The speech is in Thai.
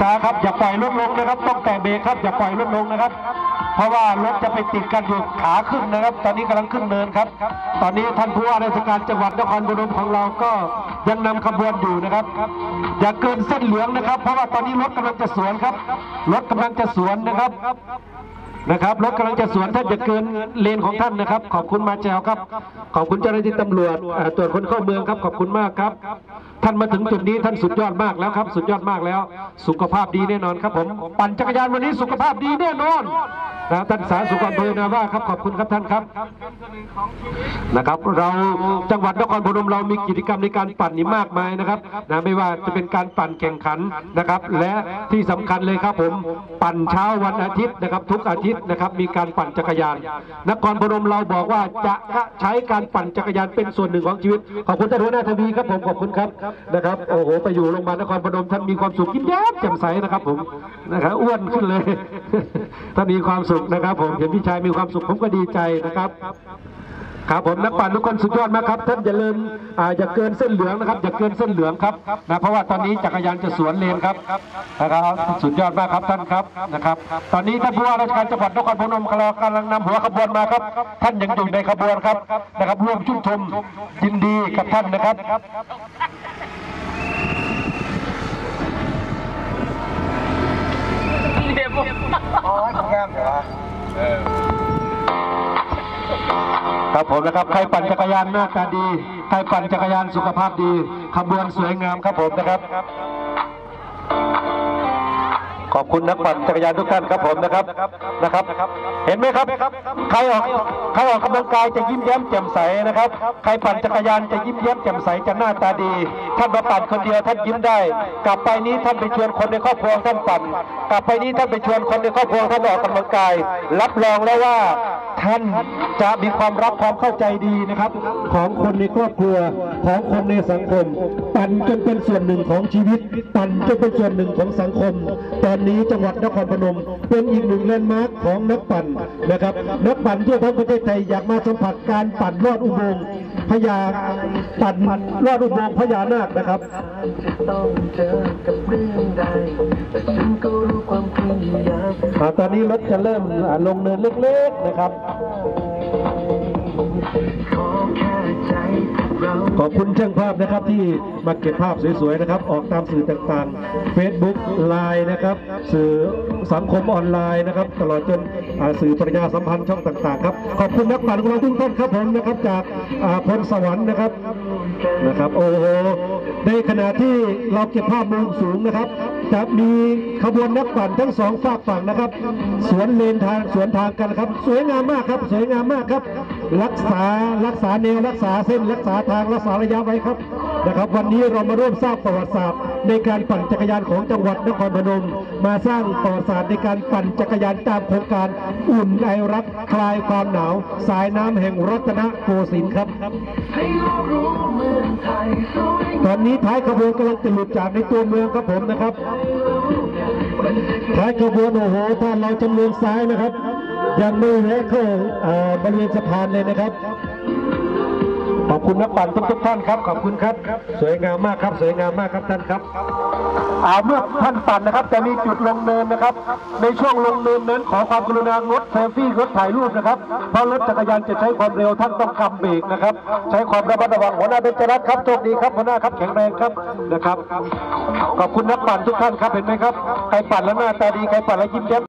ช้าๆครับอย่าปล่อยรถลงนะครับ ต้องแต่เบรกครับอย่าปล่อยรถลงนะครับ เพราะว่ารถจะไปติดกันอยู่ขาขึ้นนะครับ ตอนนี้กำลังขึ้นเนินครับ ตอนนี้ท่านผู้ว่าราชการจังหวัดนครพนมของเราก็ยังนำขบวนอยู่นะครับ อย่าเกินเส้นเหลืองนะครับ เพราะว่าตอนนี้รถกำลังจะสวนครับรถกำลังจะสวนนะครับนะครับรถกำลังจะสวนท่านจะเกินเลนของท่านนะครับ ขอบคุณมาแจวครับ ขอบคุณเจ้าหน้าที่ตำรวจตรวจคนเข้าเมืองครับ ขอบคุณมากครับท่านมาถึงจุดนี้ท่านสุดยอดมากแล้วครับ สุดยอดมากแล้ว สุขภาพดีแน่นอนครับผมปั่นจักรยานวันนี้สุขภาพดีแน่นอนนะท่านสาธารณสุขอำเภอนาว่าครับขอบคุณครับท่านครับนะครับ เราจังหวัดนครพนมเรามีกิจกรรมในการปั่นนี่มากมายนะครับนะไม่ว่าจะเป็นการปั่นแข่งขันนะครับ และที่สำคัญเลยครับผมปั่นเช้าวันอาทิตย์นะครับ ทุกอาทิตย์นะครับมีการปั่นจักรยาน นครพนมเราบอกว่าจะใช้การปั่นจักรยานเป็นส่วนหนึ่งของชีวิตขอบคุณท่านหัวหน้าทวีครับผมขอบคุณครับนะครับ โอ้โห ไปอยู่โรงพยาบาลนครพนมท่านมีความสุขยิ้มแย้มแจ่มใสนะครับผมนะครับอ้วนขึ้นเลยท่านมีความสุขนะครับ ผมเห็นพี่ชายมีความสุขผมก็ดีใจนะครับครับผมนักปั่นทุกคนสุดยอดมากครับท่านอย่าลืมอ่าอย่าเกินเส้นเหลืองนะครับ อย่าเกินเส้นเหลืองครับนะเพราะว่าตอนนี้จักรยานจะสวนเลนครับนะครับสุดยอดมากครับท่านครับนะครับ ตอนนี้ท่านผู้ว่าราชการจังหวัดนครพนมกำลังนำหัวขบวนมาครับ ท่านยังอยู่ในขบวนครับนะครับร่วมชื่นชมยินดีกับท่านนะครับ ครับผมนะครับ ใครปั่นจักรยานหน้าตาดี ใครปั่นจักรยานสุขภาพดี ขบวนสวยงามครับผมนะครับ ขอบคุณนักปั่นจักรยานทุกท่านครับผมนะครับนะครับ เห็นไหมครับ ใครออกใครออกกำลังกายจะยิ้มแย้มแจ่มใสนะครับ ใครปั่นจักรยานจะยิ้มแย้มแจ่มใสจะหน้าตาดี ท่านมาปั่นคนเดียวท่านยิ้มได้ กลับไปนี้ท่านไปชวนคนในครอบครัวท่านปั่น กลับไปนี้ท่านไปชวนคนในครอบครัวท่านออกกำลังกาย รับรองแล้วว่าท่านจะมีความรักความเข้าใจดีนะครับ ของคนในครอบครัวของคนในสังคม ปั่นจนเป็นส่วนหนึ่งของชีวิต ปั่นจนเป็นส่วนหนึ่งของสังคมแต่อนนี้จังหวัดนครพนม เป็นอีกหนึ่งแลนด์มาร์คของนักปั่นนะครับ นักปั่นทั่วทั้งประเทศไทยอยากมาสัมผัสการปั่นลอดอุโมงค์พญาปั่นลอดอุโมงค์พญานาคนะครับจะต้องเจอกับเรื่องใดแต่ฉันก็รู้ความพยายามอ่าตอนนี้รถจะเริ่มอ่าลงเนินเล็กๆนะครับขอแค่ใจพวกเรา ขอบคุณช่างภาพนะครับที่มาเก็บภาพสวยๆนะครับ ออกตามสื่อต่างๆ Facebook ไลน์นะครับ สื่อสังคมออนไลน์นะครับ ตลอดจนสื่อประชาสัมพันธ์ช่องต่างๆครับขอบคุณนักปั่นของเราทุกท่านครับผมนะครับจากพลสวรรค์นะครับนะครับ โอ้โหในขณะที่เราเก็บภาพมุมสูงนะครับ จะมีขบวนนักปั่นทั้งสองฝากฝั่งนะครับ สวนเลนทางสวนทางกันครับ สวยงามมากครับ สวยงามมากครับ รักษารักษาแนวรักษาเส้นรักษาทางรักษาระยะไว้ครับนะครับ วันนี้เรามาร่วมสร้างประวัติศาสตร์ในการปั่นจักรยานของจังหวัดนครพนม มาสร้างประวัติศาสตร์ในการปั่นจักรยานตามโครงการอุ่นไอรักคลายความหนาว สายน้ำแห่งรัตนโกสินทร์ครับให้โลกรู้เมืองไทยสวย ตอนนี้ท้ายขบวนกำลังจะหลุดจากในตัวเมืองครับผมนะครับ ท้ายขบวนโอ้โหถ้าเราจำเมืองซ้ายนะครับ ยังไม่แวะเข้าบริเวณสะพานเลยนะครับ อบคุณนักปั่นทุกทุกๆท่านครับ ขอบคุณครับ สวยงามมากครับ สวยงามมากครับท่านครับเอาเมื่อท่านปั่นนะครับ จะมีจุดลงเนินนะครับ ในช่วงลงเนินนั้นขอความกรุณางดเซลฟี่งดถ่ายรูปนะครับ เพราะรถจักรยานจะใช้ความเร็วท่านต้องกำเบรกนะครับ ใช้ความระมัดระวังหัวหน้าเบญจรัตน์ครับโชคดีครับหัวหน้าครับแข็งแรงครับนะครับ ขอบคุณนักปั่นทุกท่านครับเห็นไหมครับ ใครปั่นแล้วหน้าตาดี ใครปั่นแล้วยิ้มแย้ม